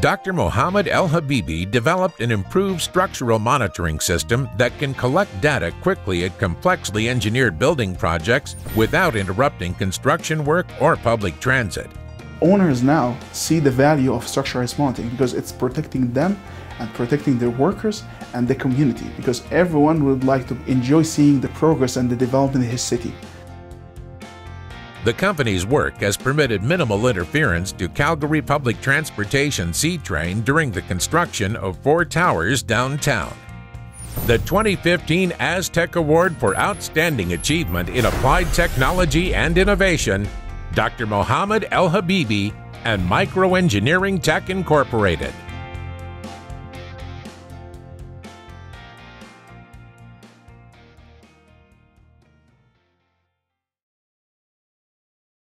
Dr. Mohamed Elhabiby developed an improved structural monitoring system that can collect data quickly at complexly engineered building projects without interrupting construction work or public transit. Owners now see the value of structural monitoring because it's protecting them and protecting their workers and the community because everyone would like to enjoy seeing the progress and the development in his city. The company's work has permitted minimal interference to Calgary Public Transportation C-Train during the construction of four towers downtown. The 2015 ASTech Award for Outstanding Achievement in Applied Technology and Innovation, Dr. Mohamed Elhabiby and Microengineering Tech Incorporated.